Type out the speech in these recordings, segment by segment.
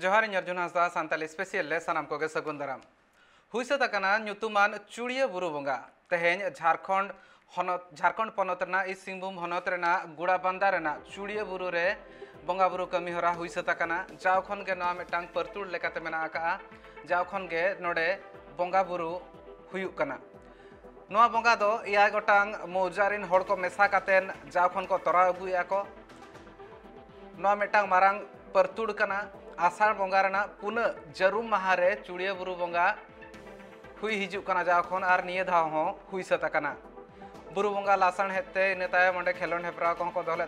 ᱡᱚᱦᱟᱨ ᱤᱧ ᱚᱨᱡᱩᱱ ᱦᱟᱸᱥᱫᱟ ᱥᱟᱱᱛᱟᱞᱤ ᱥᱯᱮᱥᱤᱭᱟᱞ ᱨᱮ ᱥᱟᱱᱟᱢ ᱠᱚᱜᱮ ᱥᱟᱹᱜᱩᱱ ᱫᱟᱨᱟᱢ ᱦᱩᱭ ᱥᱟᱹᱛ ᱟᱠᱟᱱᱟ ᱧᱩᱛᱩᱢᱟᱱ ᱪᱩᱲᱤᱭᱟᱹ ᱵᱩᱨᱩ ᱵᱚᱸᱜᱟ ᱛᱮᱦᱮᱧ ᱡᱷᱟᱲᱠᱷᱚᱸᱰ ᱦᱚᱱᱚᱛ ᱡᱷᱟᱲᱠᱷᱚᱸᱰ ᱯᱚᱱᱚᱛ ᱨᱮᱱᱟᱜ ᱤᱥ ᱥᱤᱝᱵᱷᱩᱢ ᱦᱚᱱᱚᱛ ᱨᱮᱱᱟᱜ ᱜᱩᱲᱟᱵᱟᱸᱫᱟ ᱨᱮᱱᱟᱜ ᱪᱩᱲᱤᱭᱟᱹ ᱵᱩᱨᱩ ᱨᱮ ᱵᱚᱸᱜᱟ ᱵᱩᱨᱩ ᱠᱟᱹᱢᱤ ᱦᱚᱨᱟ ᱦᱩᱭ ᱥᱟᱹᱛ ᱟᱠᱟᱱᱟ ᱡᱟᱣ ᱠᱷᱚᱱ ᱜᱮ ᱱᱚᱣᱟ ᱢᱤᱫᱴᱟᱝ ᱯᱟᱹᱨᱛᱩᱲ ᱞᱮᱠᱟᱛᱮ ᱢᱮᱱᱟᱜ ᱟᱠᱟᱜᱼᱟ ᱡᱟᱣ ᱠᱷᱚᱱ ᱜᱮ ᱱᱚᱰᱮ ᱵᱚᱸᱜᱟ ᱵᱩᱨᱩ ᱦᱩᱭᱩᱜ ᱠᱟᱱᱟ ᱱᱚᱣᱟ ᱵᱚᱸᱜᱟ ᱫᱚ ᱮᱭᱟᱭ ᱜᱚᱴᱟᱝ ᱢᱚᱣᱡᱟ ᱨᱮᱱ ᱦᱚᱲ ᱠᱚ ᱢᱮᱥᱟ ᱠᱟᱛᱮᱫ ᱡᱟᱣ ᱠᱷᱚᱱ ᱠᱚ ᱛᱚᱨᱟᱣ ᱟᱹᱜᱩᱭᱮᱫᱼᱟ ᱠᱚ ᱱᱚᱣᱟ ᱢᱤᱫᱴᱟᱝ ᱢᱟᱨᱟᱝ ᱯᱟᱹᱨᱛᱩᱲ ᱠᱟᱱᱟ आषाढ़ बंगा पुन जरूम माहे चूड़िया बुरु बंगा हुई हजुना जा खन और निये दौई सतना बुरु बंगा लासण हेते इनतम अंडे खेलन हेपरा को दल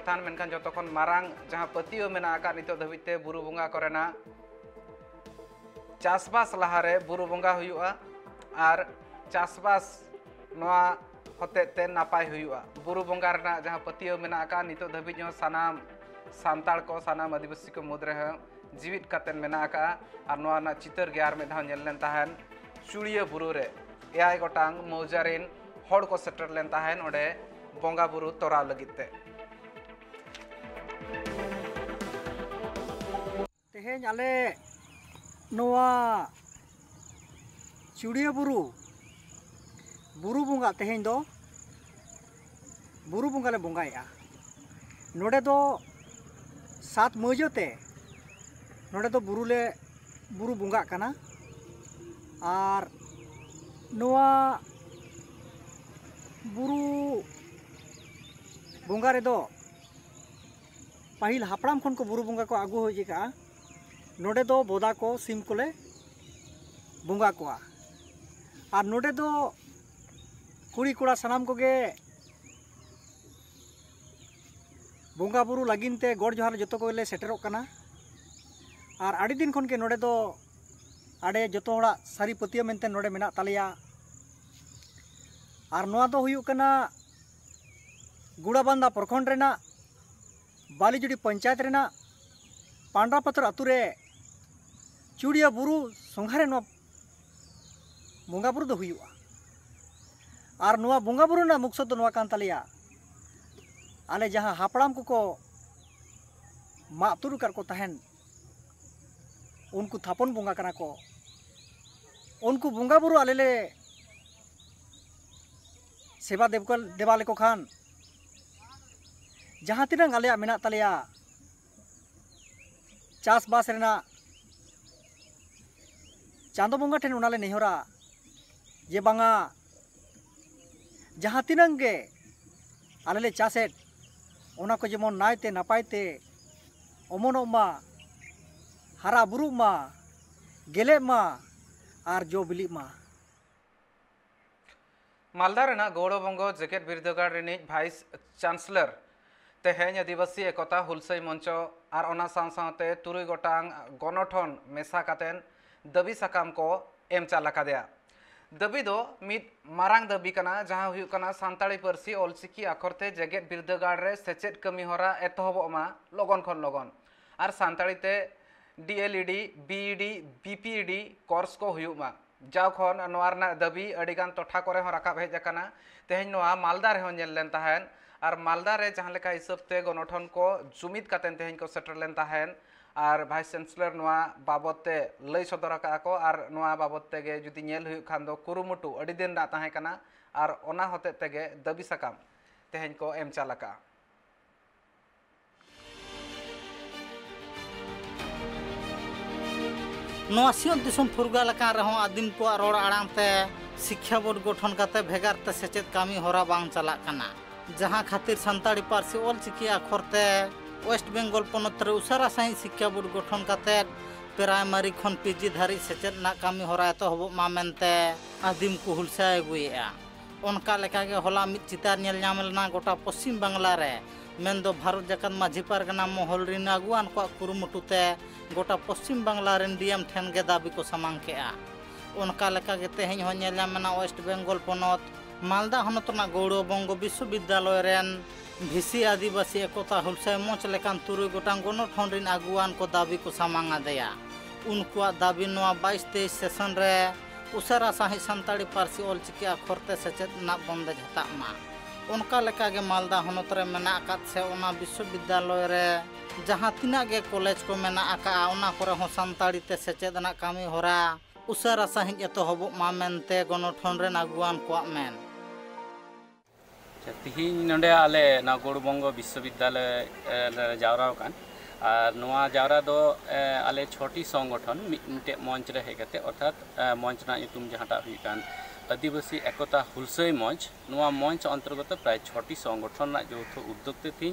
जो खन मारांग जहाँ पतियो मे नित धाबीते बुरु बंगा को चाषबास लहारे बुरु बंगा और चाषबास हते नपाय बुरु बंगा पतियो मे नित धाबी सामान सानाम आदिवासी को मुद्रे जीवित कातन का चितर गार में धाव नेलन तहन चुड़िया बुरु रे, एआई गोटांग मौजारेन को सेटर लेन बंगा बुरु तराव लगते। तेज आले नोवा चुड़िया बुरु बुरु बंगा तेज दो बुरु बंगा ले बोंगाया नोडे दो तो सात मौजते ᱱᱚᱰᱮ ᱫᱚ ᱥᱟᱛ ᱢᱟᱹᱡᱟᱹ ᱛᱮ ᱱᱚᱰᱮ ᱫᱚ ᱵᱩᱨᱩ ᱞᱮ ᱵᱩᱨᱩ ᱵᱚᱸᱜᱟᱜ ᱠᱟᱱᱟ ᱟᱨ ᱱᱚᱣᱟ ᱵᱩᱨᱩ ᱵᱚᱸᱜᱟ ᱨᱮᱫᱚ ᱯᱟᱹᱦᱤᱞ ᱦᱟᱯᱲᱟᱢ ᱠᱷᱚᱱ ᱠᱚ ᱵᱩᱨᱩ ᱵᱚᱸᱜᱟ ᱠᱚ ᱟᱹᱜᱩ ᱦᱮᱡ ᱟᱠᱟᱜᱼᱟ ᱱᱚᱰᱮ ᱫᱚ ᱵᱚᱫᱟ ᱠᱚ ᱥᱤᱢ ᱠᱚᱞᱮ ᱵᱚᱸᱜᱟ ᱠᱚᱣᱟ ᱟᱨ ᱱᱚᱰᱮ ᱫᱚ ᱠᱩᱲᱤ ᱠᱚᱲᱟ ᱥᱟᱱᱟᱢ ᱠᱚᱜᱮ ᱵᱚᱸᱜᱟ ᱵᱩᱨᱩ ᱞᱟᱹᱜᱤᱫ ᱛᱮ ᱜᱚᱰ ᱡᱚᱦᱟᱨ ᱡᱚᱛᱚ ᱠᱚᱜᱮᱞᱮ ᱥᱮᱴᱮᱨᱚᱜ ᱠᱟᱱᱟ ᱟᱨ ᱟᱹᱰᱤ ᱫᱤᱱ ᱠᱷᱚᱱ ᱜᱮ ᱱᱚᱰᱮ ᱫᱚ ᱟᱰᱮ ᱡᱚᱛᱚ ᱦᱚᱲᱟᱜ ᱥᱟᱹᱨᱤ ᱯᱟᱹᱛᱭᱟᱹᱣ ᱢᱮᱱᱛᱮ ᱱᱚᱰᱮ ᱢᱮᱱᱟᱜ ᱛᱟᱞᱮᱭᱟ ᱟᱨ ᱱᱚᱣᱟ ᱫᱚ ᱦᱩᱭᱩᱜ ᱠᱟᱱᱟ ᱜᱩᱲᱟᱵᱟᱱᱫᱟ ᱯᱨᱚᱠᱷᱚᱸᱰ ᱨᱮᱱᱟᱜ ᱵᱟᱞᱤᱡᱩᱲᱤ ᱯᱚᱧᱪᱟᱭᱮᱛ ᱨᱮᱱᱟᱜ ᱯᱟᱸᱰᱨᱟ ᱯᱟᱛᱷᱚᱨ ᱟᱛᱳ ᱨᱮ ᱪᱩᱲᱤᱭᱟᱹ ᱵᱩᱨᱩ ᱥᱚᱸᱜᱷᱟᱨᱮ ᱱᱚᱣᱟ ᱵᱚᱸᱜᱟ ᱵᱩᱨᱩ ᱫᱚ ᱦᱩᱭᱩᱜᱼᱟ ᱟᱨ ᱱᱚᱣᱟ ᱵᱚᱸᱜᱟ ᱵᱩᱨᱩ ᱨᱮᱱᱟᱜ ᱢᱩᱠᱥᱚᱫ ᱫᱚ ᱱᱚᱣᱟ ᱠᱟᱱ ᱛᱟᱞᱮᱭᱟ ᱟᱞᱮ ᱡᱟᱦᱟᱸ ᱦᱟᱯᱲᱟᱢ ᱠᱚᱠᱚ ᱢᱟᱜ ᱛᱩᱨ ᱟᱠᱟᱫ ᱠᱚ ᱛᱟᱦᱮᱱ उनको थापन बंगा कना को। उनको बंगा बुरु आले ले। सेवा देवकल देवा लेको खान। जहाँ तिनांग आले मेना बास रेना चांदो बंगा ठेन उनाले नेहरा जे बांगा। जहाँ तिनांग गे आले ले चासेट। ओना को जेमन नायते, नापायते। अमनोग मा ᱦᱟᱨᱟ ᱵᱩᱨᱩᱜ ᱢᱟ ᱜᱮᱞᱮᱜ ᱢᱟ ᱟᱨ ᱡᱚ ᱵᱤᱞᱤᱜ ᱢᱟ ᱢᱟᱞᱫᱟ ᱨᱮᱱᱟᱜ ᱜᱳᱲᱚᱵᱚᱝᱜᱚ ᱡᱮᱜᱮᱫ ᱵᱤᱨᱫᱟᱹᱜᱟᱲ ᱨᱤᱱᱤᱡ ᱵᱷᱟᱭᱤᱥ ᱪᱟᱱᱥᱮᱞᱚᱨ ᱛᱮᱦᱮᱧ ᱟᱹᱫᱤᱵᱟᱹᱥᱤ ᱮᱠᱚᱛᱟ ᱦᱩᱞᱥᱟᱹᱭ ᱢᱚᱧᱪᱚ ᱟᱨ ᱚᱱᱟ ᱥᱟᱶ ᱥᱟᱶᱛᱮ ᱛᱩᱨᱩᱭ ᱜᱚᱴᱟᱝ ᱜᱚᱱᱚᱴᱷᱚᱱ ᱢᱮᱥᱟ ᱠᱟᱛᱮᱱ ᱫᱟᱹᱵᱤ ᱥᱟᱠᱟᱢ ᱠᱚ ᱮᱢ ᱪᱟᱞ ᱟᱠᱟᱫᱮᱭᱟ ᱫᱟᱹᱵᱤ ᱫᱚ ᱢᱤᱫ ᱢᱟᱨᱟᱝ ᱫᱟᱹᱵᱤ ᱠᱟᱱᱟ ᱡᱟᱦᱟᱸ ᱦᱩᱭᱩᱜ ᱠᱟᱱᱟ ᱥᱟᱱᱛᱟᱲᱤ ᱯᱟᱹᱨᱥᱤ ᱚᱞᱪᱤᱠᱤ ᱟᱠᱷᱚᱨᱛᱮ ᱡᱮᱜᱮᱫ ᱵᱤᱨᱫᱟᱹᱜᱟᱲ ᱨᱮ ᱥᱮᱪᱮᱫ ᱠᱟᱹᱢᱤ ᱦᱚᱨᱟ ᱮᱛᱚᱦᱚᱵᱚᱜ ᱢᱟ ᱞᱚᱜᱚᱱ ᱠᱷᱚᱱ ᱞᱚᱜᱚᱱ ᱟᱨ ᱥᱟᱱᱛᱟᱲᱤ ᱛᱮ डीएलईडी बीईडी बीपीईडी कोर्स को हुआ जाओ खन दाबी अड़ीगान टोठा को रकाब हजना तेहन मालदा रेलन तहन और मालदा रे जहाँ लेका हिसाब से गणठन को जुमित कतेन तेहन को सेटरलन तहन और भाइस चांसलर बाबदते लै सदर को और बाबदते जुदी नेल खान दो कुरुमुटु अड़ी दिन तहकना और होते दाबी साकाम तेहन को एम चालका सियोन दिसम आदिम को रोड़ आड़ांग ते शिक्षा बोर्ड गठन करते भेगार ते सेचेत कामी होरा बांग चला कना खातिर सानी पार्सी ऑल चिकी अखर ते वेस्ट बेंगल पनत उसारा साई शिक्षा बोर्ड गठन करते प्राइमारी खन पीजी धारी सेचेत कमी कामी होरा तो आदिम को हुलसाय गुया उनका लेका के मित चितार नेल गोटा पश्चिम बांगलार रे मेन भारत जकन माझी परगना मोहल रिन अगुवान को कुरुमुटुते गोटा पश्चिम बांगला रेन डीएम ठेन के दाबी को सामांग के उनका लेका के वेस्ट बेंगल पनत, मालदा हनत ना बंगो विश्वविद्यालय रेन भिसी आदिवासी एकता हुलसे मोच लेकान तुरु गोटांग गोनो आगुआन को दाबी को सामांगा दया उनका दाबी नवा बाईस तेईस सेशन रे, उसेरा साहि सानताड़ी पारसी ऑलचिकी अखरते सेचेद बंदेज हतामा ᱚᱱᱠᱟ ᱞᱮᱠᱟᱜᱮ ᱢᱟᱞᱫᱟ ᱦᱚᱱᱚᱛ ᱨᱮ ᱢᱮᱱᱟᱜ ᱟᱠᱟᱫ ᱥᱮ ᱚᱱᱟ ᱵᱤᱥᱥᱚᱵᱤᱫᱽᱫᱟᱞᱚᱭ ᱨᱮ ᱡᱟᱦᱟᱸ ᱛᱤᱱᱟᱹᱜ ᱜᱮ ᱠᱚᱞᱮᱡᱽ ᱠᱚ ᱢᱮᱱᱟᱜ ᱟᱠᱟᱜᱼᱟ ᱚᱱᱟ ᱠᱚᱨᱮ ᱦᱚᱸ ᱥᱟᱱᱛᱟᱲᱤ ᱛᱮ ᱥᱮᱪᱮᱫ ᱨᱮᱱᱟᱜ ᱠᱟᱹᱢᱤ ᱦᱚᱨᱟ ᱩᱥᱟᱹᱨᱟ ᱥᱟᱺᱦᱤᱡ ᱮᱛᱚᱦᱚᱵᱚᱜ ᱢᱟ ᱢᱮᱱᱛᱮ ᱜᱚᱱᱚᱴᱷᱚᱱ ᱨᱮᱱ ᱟᱹᱜᱩᱣᱟᱱ ᱠᱚᱣᱟᱜ ᱢᱮᱱ ᱛᱤᱦᱤᱧ ᱱᱚᱰᱮ ᱟᱞᱮ ᱱᱚᱣᱟ ᱜᱳᱲᱵᱚᱝᱜᱚ ᱵᱤᱥᱥᱚᱵᱤᱫᱽᱫᱟᱞᱚᱭ ᱨᱮ ᱡᱟᱣᱨᱟ ᱟᱠᱟᱱ ᱟᱨ ᱱᱚᱣᱟ ᱡᱟᱣᱨᱟ ᱫᱚ ᱟᱞᱮ ᱪᱷᱚᱴᱤ ᱥᱚᱝᱜᱚᱴᱷᱚᱱ ᱢᱤᱫᱴᱮᱡ ᱢᱚᱧᱪ ᱨᱮ ᱦᱮᱡ ᱠᱟᱛᱮ ᱚᱨᱛᱷᱟᱛ ᱢᱚᱧᱪ ᱨᱮᱱᱟᱜ ᱧᱩᱛᱩᱢ ᱡᱟᱦᱟᱸᱴᱟᱜ ᱦᱩᱭᱩᱜ ᱠᱟᱱ આદિવાસી એકતા હુલસોઈ મંચ નવા મંચ અંતર્ગત પ્રાય છટી સંગઠન ના જૌથ ઉદ્યોગ તેથી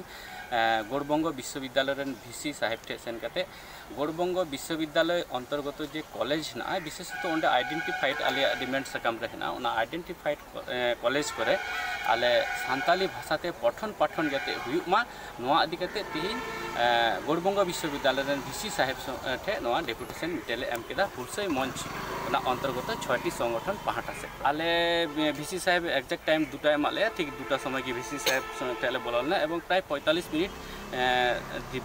ગોળબંગ વિશ્વવિદ્યાલય રેન ভিসি સાહેબ ઠે સેન કાતે ગોળબંગ વિશ્વવિદ્યાલય અંતર્ગત જે કોલેજ ના વિશેષત ઓંડે આઇડેન્ટિફાઈડ આલે ડિમેન્ડ સકામ રહેના ઓના આઇડેન્ટિફાઈડ કોલેજ કરે આલે સાંતાલી ભાષાતે પઠન પાઠન જાતે હુયુમા નવા આદિ કાતે તેહીન ગોળબંગ વિશ્વવિદ્યાલય રેન ভিসি સાહેબ ઠે નવા ડેપ્યુટેશન મિટેલે એમ કેદા હુલસોઈ મંચ ᱚᱱᱟ ᱚᱱᱛᱚᱨᱜᱚᱛ ছয়টি সংগঠন পাহাটা সে আলে ভিসি সাহেব এক্সাক্ট টাইম দুটা এমালে ঠিক দুটা সময় কি ভিসি সাহেব ঠেলে বললেন এবং প্রায় পঁয়তাল্লিশ মিনিট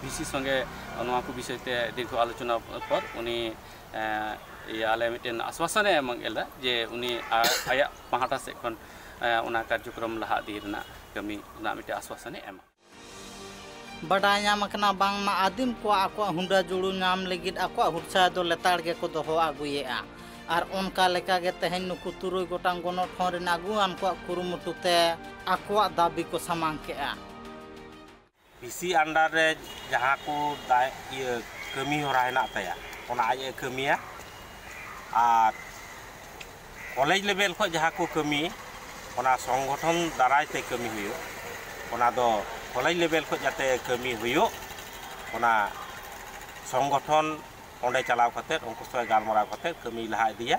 ভিসি সঙ্গে নয়া কো বিষয়তে দীর্ঘ আলোচনা পর উনি আলে মিটেন আশ্বাসনে এম এলা যে উনি আয়া পাহাটা সে খন ᱚᱱᱟ ᱠᱟᱨᱡᱚᱠᱨᱚᱢ ᱞᱟᱦᱟ ᱤᱫᱤ ᱨᱮᱱᱟᱜ ᱠᱟᱹᱢᱤ ᱨᱮᱱᱟᱜ ᱢᱤᱫᱴᱮᱱ ᱟᱥᱣᱟᱥᱚᱱᱮ ᱮᱢᱟ ᱵᱟᱰᱟᱭ ᱧᱟᱢ ᱟᱠᱟᱱᱟ ᱵᱟᱝᱢᱟ ᱟᱹᱫᱤᱢ ᱠᱚᱣᱟᱜ ᱟᱠᱚᱣᱟᱜ ᱦᱩᱸᱰᱟᱹ ᱡᱩᱲᱩ ᱧᱟᱢ ᱞᱟᱹᱜᱤᱫ ᱟᱠᱚᱣᱟᱜ ᱦᱩᱨᱥᱟ ᱫᱚ ᱞᱮᱛᱟᱲ ᱜᱮᱠᱚ ᱫᱚᱦᱚ ᱟᱹᱜᱩᱭᱮᱫᱼᱟ और उनका लेका गे तेहेन नुकु तुरुई गोटांग गणठन रे आगुआन को कुरुमुटु ते आकुआ दाबी को समां के आ बीसी अंडर रे जहाँ को ये कमी हो रहा है ना तया ओना आज ये कमी है आ कॉलेज लेवल को जहाँ को कमी ओना संगठन दराय ते कमी हुयो ओना दो कॉलेज लेवल को जाते कमी हुयो ओना संगठन ᱚᱸᱰᱮ ᱪᱟᱞᱟᱣ ᱠᱟᱛᱮᱫ ᱩᱱᱠᱩ ᱥᱚᱸᱜᱮ ᱜᱟᱞᱢᱟᱨᱟᱣ ᱠᱟᱛᱮᱫ ᱠᱟᱹᱢᱤ ᱞᱟᱦᱟ ᱤᱫᱤᱭᱟ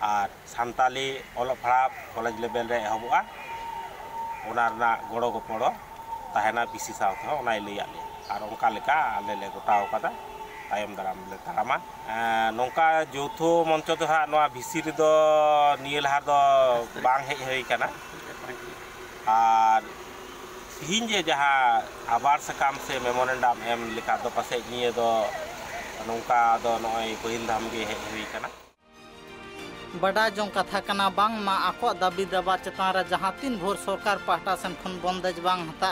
ᱟᱨ ᱥᱟᱱᱛᱟᱞᱤ ᱚᱞᱚᱜ ᱯᱟᱲᱦᱟᱜ ᱠᱚᱞᱮᱡᱽ ᱞᱮᱵᱮᱞ ᱨᱮ ᱮᱦᱚᱵᱚᱜᱼᱟ ᱚᱱᱟ ᱨᱮᱱᱟᱜ ᱜᱚᱲᱚ ᱜᱚᱯᱚᱲᱚ ᱛᱟᱦᱮᱱᱟ ᱵᱤᱥᱤ ᱥᱟᱶ ᱛᱮᱦᱚᱸ ᱚᱱᱟᱭ ᱞᱟᱹᱭᱟᱫ ᱞᱮᱭᱟ ᱟᱨ ᱚᱱᱠᱟ ᱞᱮᱠᱟ ᱟᱞᱮ ᱞᱮ ᱜᱚᱴᱟᱣ ᱠᱟᱫᱟ ᱛᱟᱭᱚᱢ ᱫᱟᱨᱟᱢ ᱞᱮ ᱛᱟᱲᱟᱢᱟ ᱱᱚᱝᱠᱟ ᱡᱳᱣᱛᱷᱚ ᱢᱚᱧᱪᱚ ᱫᱚ ᱦᱟᱸᱜ ᱱᱚᱣᱟ ᱵᱷᱤᱥᱤ ᱨᱮᱫᱚ ᱱᱤᱭᱟᱹ ᱞᱟᱦᱟ ᱫᱚ ᱵᱟᱝ ᱦᱮᱡ ᱦᱩᱭ ᱠᱟᱱᱟ ᱟᱨ ᱛᱤᱦᱤᱧ ᱡᱮ ᱡᱟᱦᱟᱸ ᱟᱵᱟᱨ ᱥᱟᱠᱟᱢ ᱥᱮ ᱢᱮᱢᱳᱨᱮᱱᱰᱟᱢ ᱮᱢ ᱞᱮᱠᱟ ᱫᱚ ᱯᱟᱥᱮᱡ ᱱᱤᱭᱟᱹ ᱫᱚ बाडा जो कथा बांग दाबी दाबा चतान जहाँ तीन भोर सरकार पाटा सन बंदेज बांग हता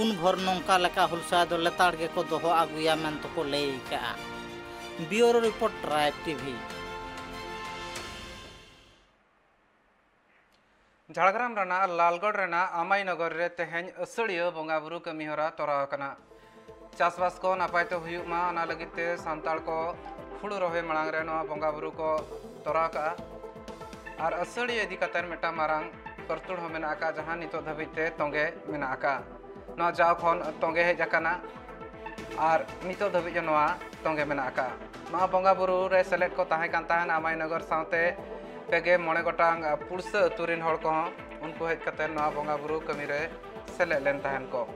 उन भोर नौका हुलसा दो लेताड़ के को दोहो अगुया मन तो को लेका bureau report tribe TV Jhargram Lalgarh Amai नगर में तेहे असड़िया बंगा बुरु कमीहरा तरह चाषबास को नापायते हुमा सानताल को फुड़ रोहे मांगे बंगा बुरु को तोरा और असड़िया इदी मेटा मारंग करतुड़ जहाँ नित धाबीते तंगे मेना जाओ खन तंगे हजना और नित धाबी तंगे मेना बंगा बुरु रे सेलेद को अमायनगर साथ पेगे मोड़े गटा पुड़सा अतुरीन उनको हज बंगा बुरु कमी रे सेलेद लेन को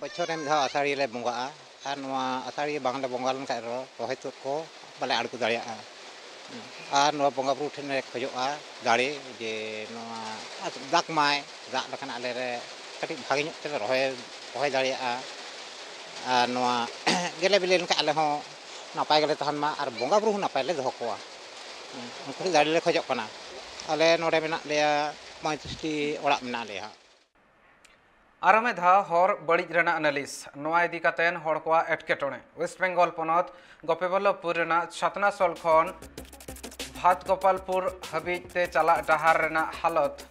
ᱵᱚᱪᱷᱚᱨ ᱨᱮ ᱢᱤᱫ ᱫᱷᱟᱣ ᱟᱥᱟᱲᱤᱭᱟᱹ ᱞᱮ ᱵᱚᱸᱜᱟᱜᱼᱟ ᱟᱨ ᱱᱚᱣᱟ ᱟᱥᱟᱲᱤᱭᱟᱹ ᱵᱟᱝᱞᱮ ᱵᱚᱸᱜᱟ ᱞᱮᱱᱠᱷᱟᱱ ᱨᱚᱦᱚᱭ ᱛᱩᱫ ᱠᱚ ᱵᱟᱞᱮ ᱟᱬᱜᱚ ᱫᱟᱲᱮᱭᱟᱜᱼᱟ ᱟᱨ ᱱᱚᱣᱟ ᱵᱚᱸᱜᱟ ᱵᱩᱨᱩ ᱴᱷᱮᱱ ᱞᱮ ᱠᱷᱚᱡᱚᱜᱼᱟ ᱫᱟᱲᱮ ᱡᱮ ᱱᱚᱣᱟ ᱫᱟᱜ ᱢᱟᱭ ᱫᱟᱜ ᱞᱮᱠᱷᱟᱱ ᱟᱞᱮ ᱨᱮ ᱠᱟᱹᱴᱤᱡ ᱵᱷᱟᱜᱮ ᱧᱚᱜ ᱛᱮᱞᱮ ᱨᱚᱦᱚᱭ ᱨᱚᱦᱚᱭ ᱫᱟᱲᱮᱭᱟᱜᱼᱟ ᱟᱨ ᱱᱚᱣᱟ ᱜᱮᱞᱮ ᱵᱤᱞᱤ ᱞᱮᱱᱠᱷᱟᱱ ᱟᱞᱮ ᱦᱚᱸ ᱱᱟᱯᱟᱭ ᱜᱮᱞᱮ ᱛᱟᱦᱮᱱ ᱢᱟ ᱟᱨ ᱵᱚᱸᱜᱟ ᱵᱩᱨᱩ ᱦᱚᱸ ᱱᱟᱯᱟᱭ ᱞᱮ ᱫᱚᱦᱚ ᱠᱚᱣᱟ ᱩᱱᱠᱩ ᱫᱟᱲᱮ ᱞᱮ ᱠᱷᱚᱡᱚᱜ ᱠᱟᱱᱟ ᱟᱞᱮ ᱱᱚᱰᱮ ᱢᱮᱱᱟᱜ ᱞᱮᱭᱟ ᱯᱚᱸᱭᱛᱨᱤᱥᱴᱤ ᱚᱲᱟᱜ ᱢᱮᱱᱟᱜ ᱞᱮᱭᱟ आरमे हर बड़ी अनालिस इदीकन एटकेटे वेस्ट बेंगल पनत गोपेबल्लभपुर छतना सल खोपालपुर हबीते चल डर हालत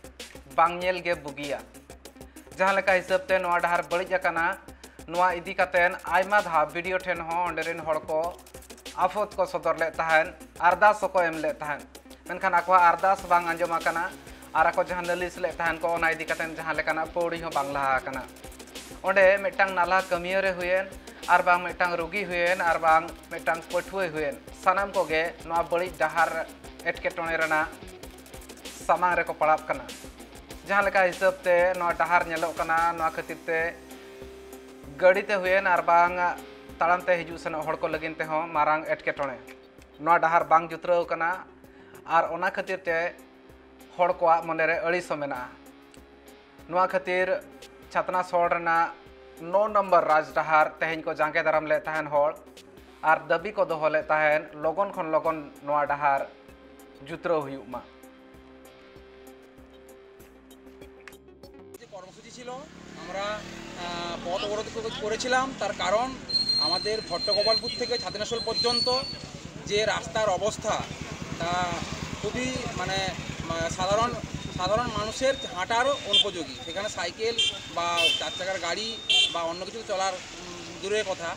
बाल बुगिया। जहाँ हिसाबते डर बड़ी इदीकन भिडियो ठेन अंडेन आफद को सदर लेन आरदास को एम लेन मेखान आरदास आजमाना और आको जहाँ ललिस लेते पौड़ी हो बांग लहा करना ओंडे मिट्टांग नाला कमियो हुएन और बांग मिट्टांग रोगी हुएन और बांग मिट्टांग हुएन सानाम को बड़ी डहार एटकेटोणे रना सामांग रे को जहाँ लेका हिसाब ते नवा डहार नेलो करना खातिर गाड़ी हुएन और बांग ताड़ाम ते हिजू सन को लगिन ते हो डहार बांग जुतराव और ओना खातिर ᱦᱚᱲ ᱠᱚᱣᱟᱜ ᱢᱚᱱᱮᱨᱮ ᱟᱹᱲᱤᱥ ᱦᱚᱸ ᱢᱮᱱᱟᱜᱼᱟ ᱱᱚᱣᱟ ᱠᱷᱟᱹᱛᱤᱨ ᱪᱷᱟᱛᱱᱟ ᱥᱚᱲ ᱨᱮᱱᱟᱜ ᱱᱚ ᱱᱚᱢᱵᱚᱨ ᱨᱟᱡᱽ ᱰᱟᱦᱟᱨ ᱛᱮᱦᱮᱧ ᱠᱚ ᱡᱟᱸᱜᱮ ᱫᱟᱨᱟᱢ ᱞᱮᱫ ᱛᱟᱦᱮᱱ ᱦᱚᱲ ᱟᱨ ᱫᱟᱹᱵᱤ ᱠᱚ ᱫᱚᱦᱚ ᱞᱮᱫ ᱛᱟᱦᱮᱱ ᱞᱚᱜᱚᱱ ᱠᱷᱚᱱ ᱞᱚᱜᱚᱱ ᱱᱚᱣᱟ ᱰᱟᱦᱟᱨ ᱡᱩᱛᱨᱟᱹᱣ ᱦᱩᱭᱩᱜ ᱢᱟ কর্মসূচি ছিল আমরা পথ অবরোধ করেছিলাম তার কারণ আমাদের ভট্টগোপালপুর থেকে ছাতনাশোল পর্যন্ত যে রাস্তার অবস্থা তা খুবই মানে সাধারণ সাধারণ মানুষের হাঁটারও অনুপযোগী। সেখানে সাইকেল বা চার চাকার গাড়ি বা অন্য কিছু চলার দূরের কথা।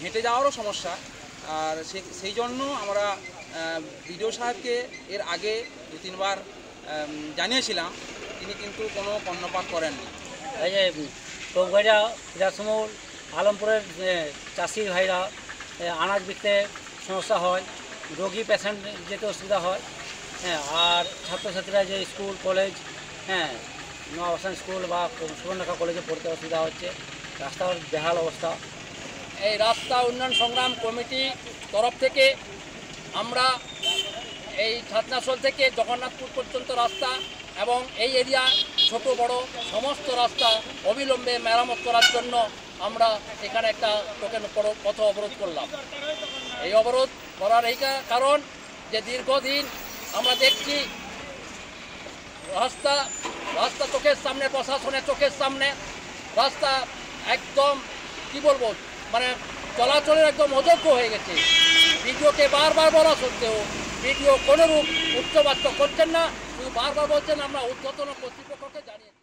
হেঁটে যাওয়ারও সমস্যা। আর সেই জন্য আমরা বিডিও সাহেবকে এর আগে দু তিনবার জানিয়েছিলাম। তিনি কিন্তু কোনো কর্ণপাত করেননি। এই যে টক ভাইরা আলমপুরের চাষি ভাইরা আনাজ বিকতে সমস্যা হয়। রোগী পেশেন্ট যেতে অসুবিধা হয়। হ্যাঁ আর ছাত্রছাত্রীরা যে স্কুল, কলেজ হ্যাঁ নবাসান স্কুল বা সুবর্ণরেখা কলেজে পড়তে অসুবিধা হচ্ছে, রাস্তার বেহাল অবস্থা। এই রাস্তা উন্নয়ন সংগ্রাম কমিটি তরফ থেকে আমরা এই ছাতনাশোল থেকে জগন্নাথপুর পর্যন্ত রাস্তা এবং এই এরিয়া ছোট, বড় সমস্ত রাস্তা অবিলম্বে মেরামত করার জন্য আমরা এখানে একটা টোকেন পথ অবরোধ করলাম। এই অবরোধ করার এই কারণ যে দীর্ঘদিন আমরা দেখছি রাস্তা রাস্তা চোখের সামনে প্রশাসনের চোখের সামনে রাস্তা একদম কি বলবো মানে চলাচলের একদম অযোগ্য হয়ে গেছে ভিডিওকে বারবার বলা সত্ত্বেও ভিডিও কোনোরূপ উচ্চবাচ্য করছেন না শুধু বারবার বলছেন আমরা উদ্ধতন কর্তৃপক্ষকে জানিয়েছি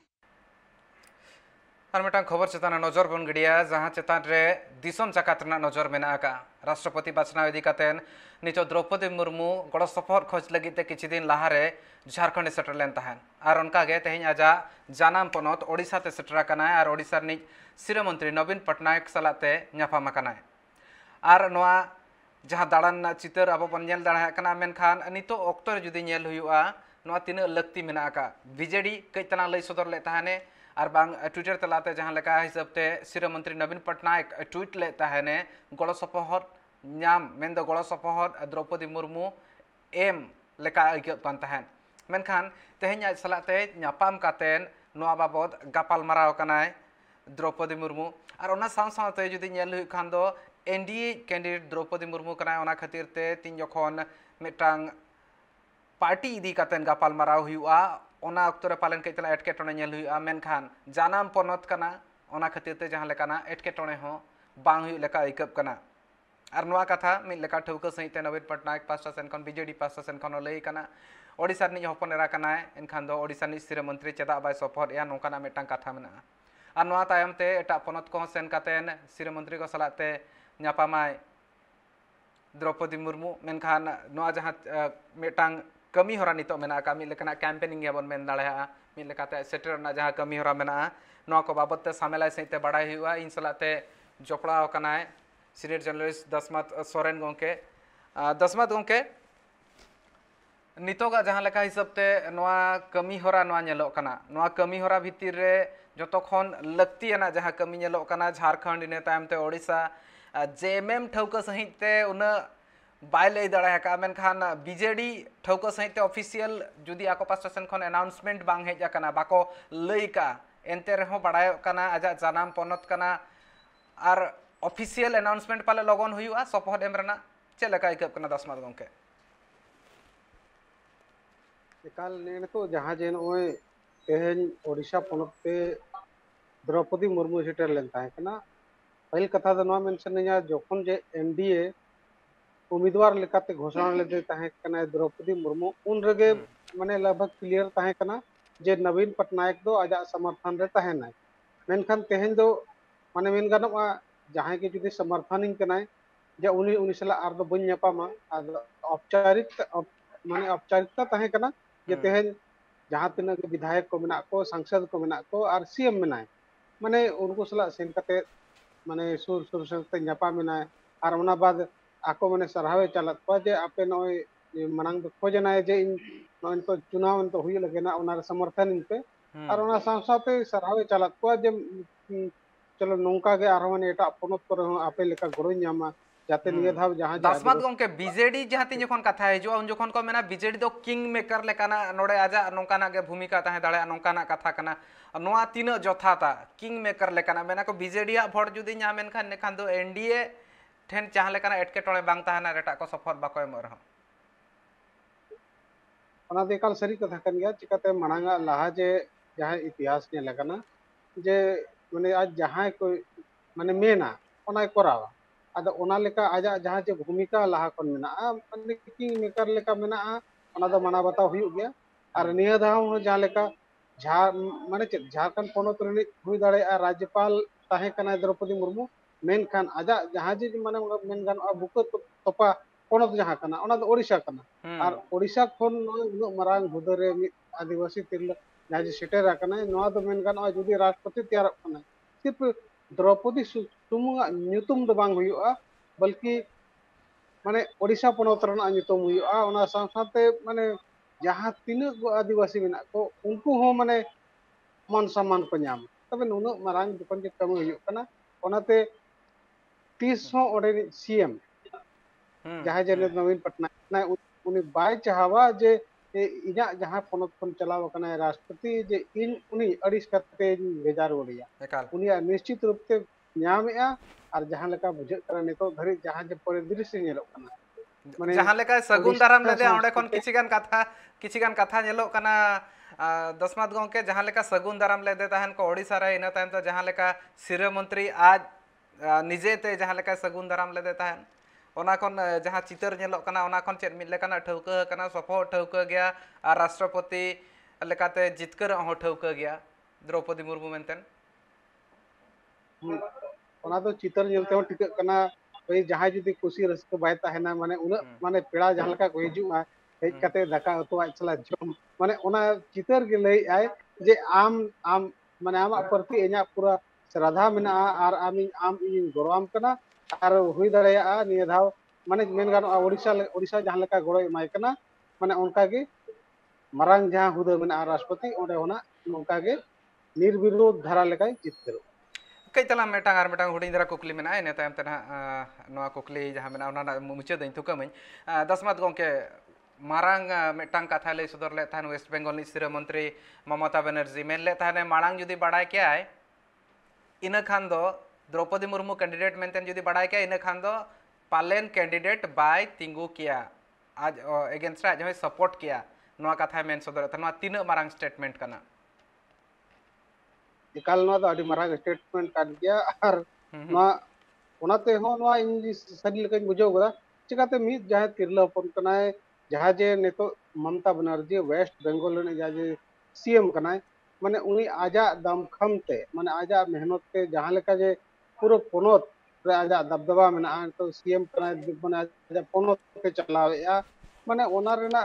আর মিটাং খবর চেতান নজর বন গিডিয়া যাহা চেতান রে দিসম জাকাত ᱨᱮᱱᱟᱜ নজর মেনা আকা রাষ্ট্রপতি বাছনাও ইদি কাতেন निज द्रौपदी मुर्मू गड़ सफ़र खोज लगे किसी दिन लहारे झारखंड सेटर लेन और उनके तेज आज जानम पनत ओडिशा ते सेटर और ओडिशा रिज सिरा मंत्री नवीन पटनायक सलाते नाफाम और जहाँ दाड़ान चितर अब बन दाखान नित अक्त जुदी तीन लगती मे बीजेडी कई तना लै सदर लेने और बांग ट्विटर तलाते जहाँ हिसाब से सिरा मंत्री नवीन पटनायक ट्वीट लेने गड़ो सपोहर नाम ᱢᱮᱱᱫᱚ ᱜᱚᱲᱚ ᱥᱚᱯᱚᱦᱚᱫ ᱫᱨᱚᱯᱚᱫᱤ ᱢᱩᱨᱢᱩ ᱮᱢ ᱞᱮᱠᱟ ᱟᱹᱭᱠᱟᱹᱜ ᱠᱟᱱ ᱛᱟᱦᱮᱸᱫ ᱢᱮᱱᱠᱷᱟᱱ द्रौपदी मुर्मू और साथ जुदी नेल खान दो एनडीए कैंडिडेट द्रौपदी मुर्मू कना खातिरते तीन जखन मिटांग पार्टी इदी कतेन गपालमाराव हुआ ओना अक्तरे पालन कई तला एटकेटोने पनत खातिर ते जहाँ लेकाना और कथा, मिल लेका सहित नवीन पटनायक पास्टा सेन बीजेडी पास्टा सेन खन हपन एरा कना एनखान सिरा मंत्री चेदा बै सफ़र, या नोकाना मेटां कथा मेना। और एट पनत को सेन सिरा मंत्री को सलाते ᱧᱟᱯᱟᱢᱟᱭ द्रौपदी मुर्मू मेखान नवा जहाँ मेटां कमी हरा नित मेना, का बन मेन दाड़ा मिल सेटर कमी हरा मे नवा बाबत ते सामेलाय सहित बड़ाई हुआ, इन सलाते जपड़ा सीनियर जर्नलिस्ट दसमत सोरेन गोंके। दसमत गोंके, नितोगा लेका हिसाबते कमी होरा कमी होरा भितिर रे जतो खन जहाँ कमी नेलोक झारखंड इने तायमते ओडिशा। जेएमएम ठौका सहित उन बाय लई दाड़ा मेनखान बीजेडी ठौका सहित ऑफिशियल जुदी आको पास स्टेशन खन अनाउंसमेंट बांग बाको लई का एनते रहो कना, आजा जानाम पनत ऑफिशियल अनाउंसमेंट पाले लगन हुआ सपहद एम चेक आयकर दासमाद गंके एकाल नेको तो जहाँ जे नोए पे द्रौपदी मुर्मू सेटर लेन पहल कथा तो दनवा जखन जे एन डी ए उम्मीदवार घोषणा लेते द्रौपदी मुर्मू उन रगे माने लगभग क्लियर तहकना जे नवीन पटनायक दो आजा समर्थन रेना ताहे मेनखान तेहेन दो माने मेन गनवा जहाँ के जुदी समर्थन कनाए जे उनी उनी औपचारिक माने औपचारिकता तहे जे हम्म। तेह जहाँ तिना विधायक को मेना को सांसद को मेना को आर सीएम मेना माने उनको सला सेन माने सुर सुर सते नेपा मेना आर उना बाद आको माने सरहावे चलत प जे आप मांग मनांग खोजना जे इन तो चुनाव तो हुई लगे ना उनार समर्थन इन पे। हम्म। आर उना सांसद चलत प जे चलो नौका के आरवन एटा अपनत पर आपे लेका गुरु नामा जाते निये धाव जहाँ जा दसमत गों के बीजेडी जहाँ ती जखन कथा है जो उन जखन को मेना बीजेडी दो किंग मेकर लेकाना नोडे आजा नौकाना के भूमिका ता है दाले नौकाना कथा कना नोआ तीन जथा ता किंग मेकर लेकाना मेना को बीजेडी आ भोट जुदी नाम एनखान नेखान दो एनडीए ठेन चाहले कना एटकेटोले बांग ता ना रेटा को सफ़र बा कोय मोर अना देखल सरी कथा कन गया चिकते मनांगा लाहा जे जहाँ इतिहास ने लगना जे मैं आज जहाँ को मैं मेना उनाय कराव अद आज जहाँ चे भूमिका लहा खन मेना मैं किंग मेकर मेना माना बता हुआ दौ जहाँ लेका झार मैं चे झारखंड पोत हुई राज्यपाल तहेकना द्रौपदी मुर्मू मेखान आज जहाँ जे मैं बुक तपा पोत जहाँ उड़ीसा और उड़ीसा खन मारा हुदा आदिवासी तिरला सेटर मेन जुदी राष्ट्रपति तैयार सिर्फ़ द्रौपदी सुमुम तो बल्कि माने ओडिशा पनत रहासाते माने जहाँ तीना को आदिवासी मेना को तो उनको माने मान सम्मान को नाम तब नुना दुकान कमी होते तीस सी एम जहाँ जे नवीन पटनायक चाहवा जे ᱯᱚᱱᱚᱛ ᱠᱷᱚᱱ ᱪᱟᱞᱟᱣ ᱟᱠᱟᱱᱟ ᱨᱟᱥᱴᱨᱚᱯᱚᱛᱤ ᱡᱮ ᱤᱧ ᱩᱱᱤ ᱟᱹᱲᱤᱥ ᱠᱟᱛᱮ ᱵᱮᱡᱟᱨ ᱜᱚᱰᱮᱭᱟ ᱩᱱᱤᱭᱟᱜ निश्चित रूप से ᱧᱟᱢᱮᱜᱼᱟ ᱟᱨ ᱡᱟᱦᱟᱸ ᱞᱮᱠᱟ ᱵᱩᱡᱷᱟᱹᱜ ᱠᱟᱱᱟ ᱱᱤᱛᱚᱜ ᱫᱷᱟᱹᱨᱤᱡ ᱡᱟᱦᱟᱸ ᱡᱮ ᱯᱚᱨᱤᱫᱨᱤᱥ ᱧᱮᱞᱚᱜ ᱠᱟᱱᱟ ᱢᱟᱱᱮ ᱡᱟᱦᱟᱸ ᱞᱮᱠᱟ ᱥᱟᱹᱜᱩᱱ ᱫᱟᱨᱟᱢ ᱞᱮᱫᱮ ᱚᱸᱰᱮ ᱠᱷᱚᱱ ᱠᱤᱪᱷᱤ ᱜᱟᱱ ᱠᱟᱛᱷᱟ ᱠᱤᱪᱷᱤ ᱜᱟᱱ ᱠᱟᱛᱷᱟ ᱧᱮᱞᱚᱜ ᱠᱟᱱᱟ दसमत गौके जहाँ लेका सगुन दाराम लेदे तहन को ओडिशा रे इना तहन तो जहाँ लेका सिर मंत्री आज निजे ते जहाँ लेका सगुन दाराम लेदे तहन चितर मिद लेकाना ठौका सफो ठौका राष्ट्रपति जितकर ठौका गया द्रौपदी मुर्मू तो चितर जहाँ जुदी खुशी रस्क ताहेना माने उन माने पेड़ा जहाँ को हिजुआ हेज कते दाका उतु आज चला जम माने चितर लई आय जे आम आम माने आम प्रति पूरा श्रद्धा मेना आर आम आम इन गौरवाम आर हुई दड़ेया निया धाव माने मेन गानो ओडिशा ओडिशा जहाँ लेका गड़ो एमाय कना माने उनका के मारांग जहाँ हुदा मेना राष्ट्रपति ओंडे निर्विरोध धारा लेकाय चित्र कई तला मेटांग आर मेटांग हुडिंग दरा कुकली मेना इन ना कुकली जहाँ मेना ओना मुचे दिन थुकमኝ दसमत गंके मारांग मेटांग कथा ले सदर ले वेस्ट बेंगल सिर मंत्री ममता बनर्जी मेन ले थाने मारांग जुदी बाडाय के आय इन खान दो द्रौपदी मुर्मू कैंडिडेट मेनतेन जुदी बाडाय के इन खान दो पालेन कैंडिडेट बाय तिंगु किया। आज एगेंस्ट आज हमें सपोर्ट किया। नवा कथा मेन सदर तना तीन मारांग स्टेटमेंट कना एकाल नवा दो अडी मारांग स्टेटमेंट कान गया और नवा ओनाते हो नवा इन सरी लेकिन बुझो गदा चिकाते मिद जहाँ तिरला हपन कनाय जहाँ जे नेतो ममता बनर्जी वेस्ट बेंगल ने जहाँ जे सीएम कनाय माने उनी आजा दमखम ते माने आजा मेहनत ते जहाँ लेका जे पूरा पोनोत रे आजा दबदबा मेना तो सीएम कनाय माने आजा पोनोत ते चलावेया माने ओना रेना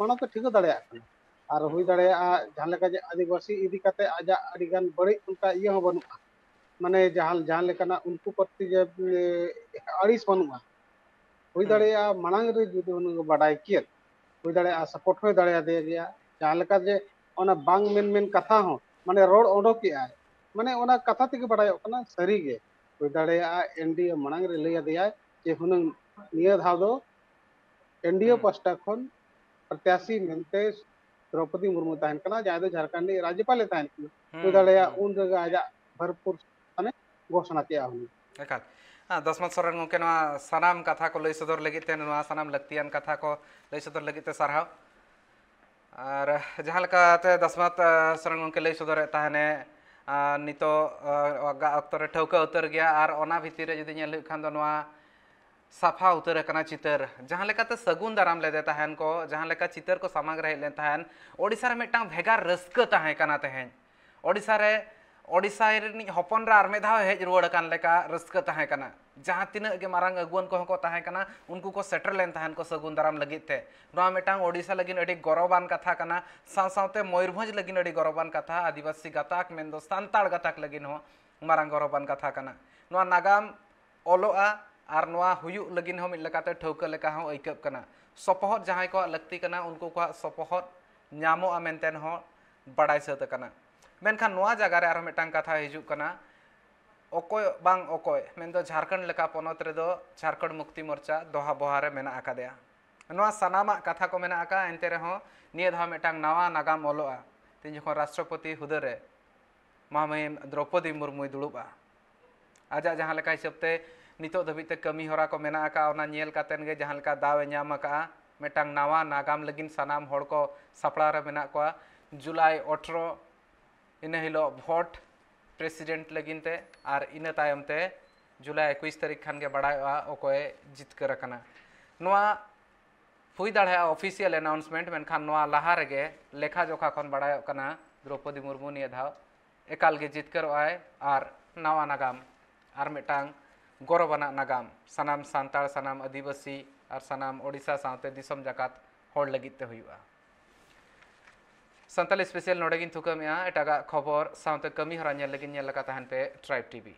तो ठीक दाड़े कना और हुई दाड़े जहाँ लेका जे आदिवासी इदी कते आजा अडिगान बड़ी उनका इया हो बनुआ माने जहाँ जहाँ लेकाना उनको प्रति जे अड़िस बनुआ हुई दाड़े मांग रे जुदी उन बाडाय कियत हुई दाड़े सपोर्ट हो दाड़े दे गया। जहाँ लेका जे कथा हो माने रोड ओडोक माने ओना कथा बाडाय कना सरी गे। दाड़े एनडीए मांग रे लैया दिया जे हुनंग निया दो। एनडीए पास्टा खन प्रत्याशी मेनते द्रौपदी मुर्मू जहाँ झारखंड राज्यपाल तहन उन जगह आजा भरपूर माने घोषणा किया हुन। दसमत सोरेन गंके सनाम कथा को लई सदर लगित नवा सनाम लक्तियान कथा को लई सदर लगित ते सरहाव। और जहाँ दसमत सर गंके लै सदर तहने नितो अक्तरे ठौका उतर गया और भितर जुदी नेल खान साफा उतर चितर जहाँ सगुन दाराम लेदे तहन को जहाँ चितर को सामाग रहे लेन तहन ओडिसा रे मिटांग भेगार रस्क तहन ओडिसा रे ओडिशा हपन रा मेधा हेज रुआड़ रस्क जहाँ तीना के मारंग अगुवन को उनको को सेटर लेन को सगुन दाराम लगते मिटांग ओडिशा लगिन अड़ी गौरवान कथा करना सावते मयूरभंज लगिन अड़ी गौरवान कथा आदिवासी गताक में सानताड़ गताक लगिन हो मारंग गौरवान कथा कना नागाम ओलोआ और हुयुग लगिन हो मिद लगाते लेका हो सपहद जहाँ को लगती उनको को सपहद नामो मेनते हो मेखान जगार और मिटांग कथा हजना अकोय बांग अकोय झारखंड लेका पनत रे झारखंड मुक्ति मोर्चा दोहा बहारे मेना आकादेया कथा को मेना आका एनते रहो नवा नागाम ओलोआ तीन जो राष्ट्रपति हुदे महामहिम द्रौपदी मुर्मू दुड़ुबा आजा जहाँ लेका हिसाबते नित धाबीते कमी होरा को मेना जहाँ लेका दावे न्याम आका मिटांग नवा नागाम लगिन सनाम को सपड़ा रे मेना कोआ जुलाई 18 इन हिल भोट प्रेसिडेंट लगे और इन ᱤᱱᱟᱹ जुलाई एक तारीख खान बड़ा ᱠᱷᱟᱱ जितकर हुई दाड़े ऑफिशियल अनाउंसमेंट मेखान लहा रगे लेखा जोखा खन बड़ा द्रौपदी मुर्मू निये धाव, एकाल जितकर और नवा नागाम और मिटांग, गौरवाना नागाम, सनाम सानता सनाम आदिवासी और सनाम ओडिशा साथ जकत हर लगे हुआ। संताल स्पेशल नोड़े थुकमें एटाग खबर सावते कमी हरा लगे पे ट्राइब टीवी